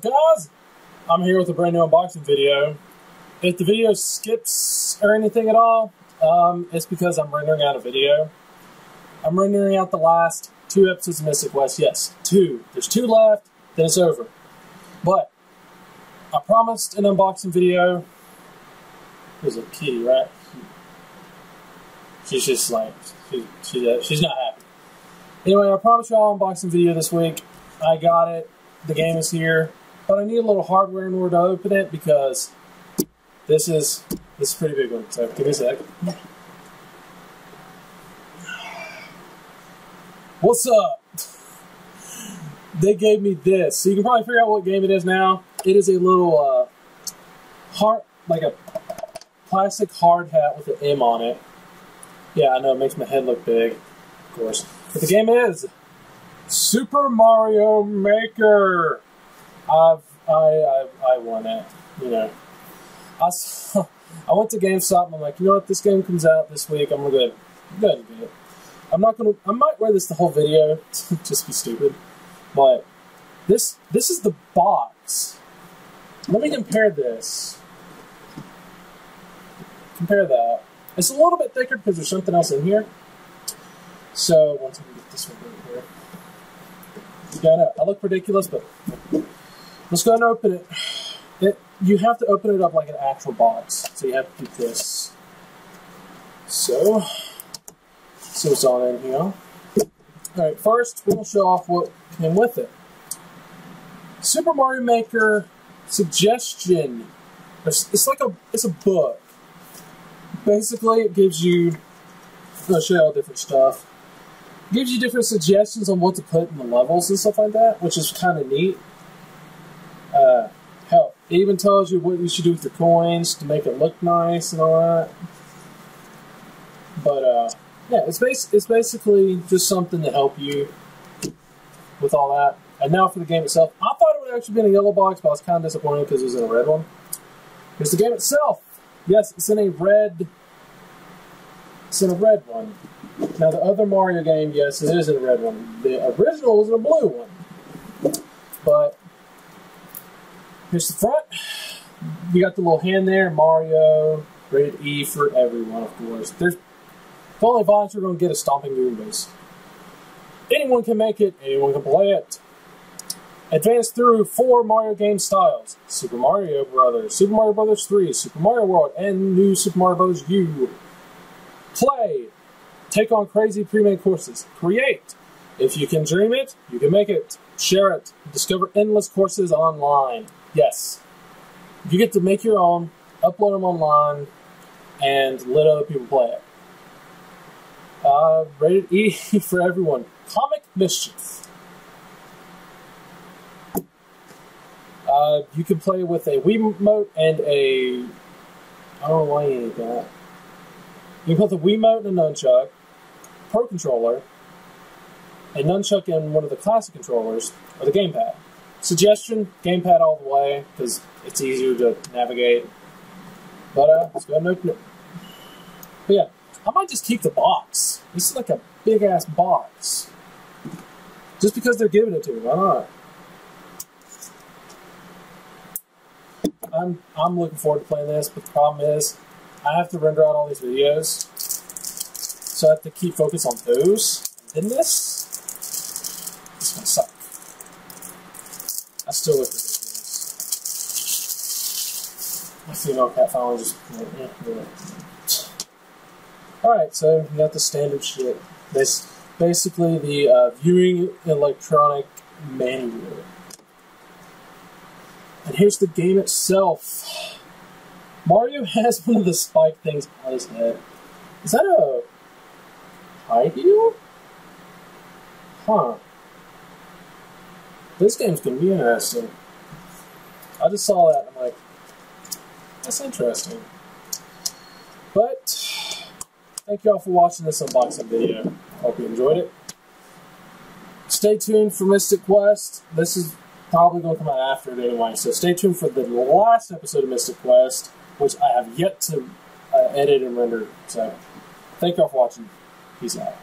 guys? I'm here with a brand new unboxing video. If the video skips or anything at all, um, it's because I'm rendering out a video. I'm rendering out the last two episodes of Mystic Quest. Yes, two. There's two left, then it's over. But I promised an unboxing video. There's a kitty, right? She's just like, she, she, she's not happy. Anyway, I promised y'all an unboxing video this week. I got it. The game is here. But I need a little hardware in order to open it because this is this is a pretty big one. So give me a sec. What's up? They gave me this. So you can probably figure out what game it is now. It is a little uh, heart, like a plastic hard hat with an M on it. Yeah, I know, it makes my head look big, of course. But the game is Super Mario Maker. I've I I, I won it. You know, I I went to GameStop and I'm like, you know what? This game comes out this week. I'm gonna go go ahead get it. I'm not gonna. I might wear this the whole video, just be stupid. But this this is the box. Let me compare this. Compare that. It's a little bit thicker because there's something else in here. So once I get this one right here. I know. I look ridiculous, but let's go and open it. it. You have to open it up like an actual box. So you have to do this. So, see what's on in here. Alright, first we'll show off what came with it. Super Mario Maker suggestion. It's like a it's a book. Basically, it gives you I'll show you all different stuff. It gives you different suggestions on what to put in the levels and stuff like that, which is kind of neat. It even tells you what you should do with your coins to make it look nice and all that. But uh, yeah, it's bas- it's basically just something to help you with all that. And now for the game itself, I thought it would actually be in a yellow box, but I was kind of disappointed because it was in a red one. Here's the game itself. Yes, it's in a red. It's in a red one. Now the other Mario game, yes, it is in a red one. The original was in a blue one. But here's the front. You got the little hand there, Mario, rated E for everyone, of course. There's the only violence you're going to get is Stomping Goombas. Anyone can make it, anyone can play it. Advance through four Mario game styles Super Mario Brothers, Super Mario Brothers 3, Super Mario World, and New Super Mario Bros. U. Play. Take on crazy pre made courses. Create. If you can dream it, you can make it. Share it. Discover endless courses online. Yes. You get to make your own, upload them online, and let other people play it. Uh, rated E for everyone. Comic Mischief. Uh, you can play with a Wii Remote and a. I don't know why you need that. You can put the Wii Remote and a Nunchuck, Pro Controller, a Nunchuck and one of the classic controllers, or the Gamepad. Suggestion: Gamepad all the way because it's easier to navigate. But uh, let's go and open it. But yeah, I might just keep the box. This is like a big ass box. Just because they're giving it to me, why not? I'm I'm looking forward to playing this, but the problem is I have to render out all these videos. So I have to keep focus on those. And then this this gonna suck. I still look ridiculous. My female cat finally just. Alright, so you got the standard shit. This basically the uh, viewing electronic manual. And here's the game itself. Mario has one of the spike things on his head. Is that a high heel? Huh. This game's gonna be interesting. I just saw that and I'm like, that's interesting. But Thank you all for watching this unboxing video. Hope you enjoyed it. Stay tuned for Mystic Quest. This is probably going to come out after it anyway, so stay tuned for the last episode of Mystic Quest, which I have yet to uh, edit and render. So, thank you all for watching. Peace out.